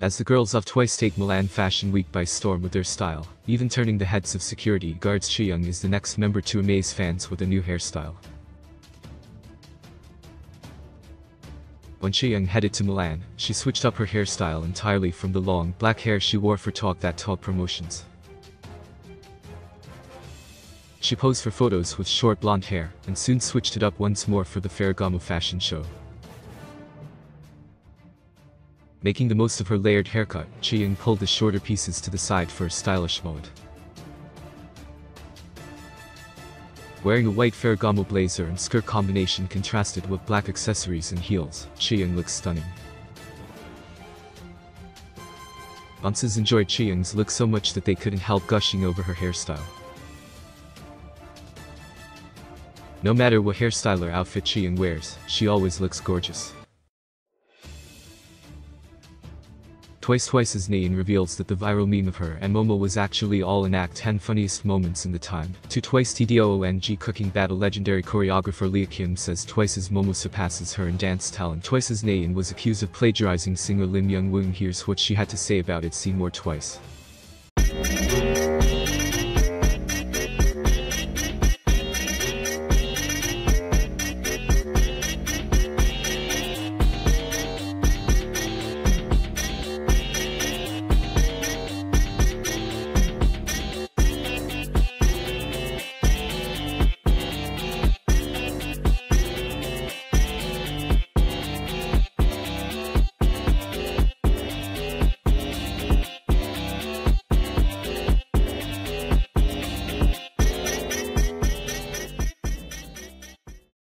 As the girls of Twice take Milan Fashion Week by storm with their style, even turning the heads of security guards Chaeyoung is the next member to amaze fans with a new hairstyle. When Chaeyoung headed to Milan, she switched up her hairstyle entirely from the long, black hair she wore for Talk That Talk promotions. She posed for photos with short blonde hair, and soon switched it up once more for the Ferragamo fashion show. Making the most of her layered haircut, Chaeyoung pulled the shorter pieces to the side for a stylish mode. Wearing a white Ferragamo blazer and skirt combination contrasted with black accessories and heels, Chaeyoung looks stunning. Bounces enjoyed Chaeyoung's look so much that they couldn't help gushing over her hairstyle. No matter what hairstyle or outfit Chaeyoung wears, she always looks gorgeous. Twice Twice's Nayeon reveals that the viral meme of her and Momo was actually all an act 10 funniest moments in the time. To Twice TDOONG cooking battle legendary choreographer Lia Kim says Twice's Momo surpasses her in dance talent. Twice's Nayeon was accused of plagiarizing singer Lim Young Woong here's what she had to say about it see more Twice.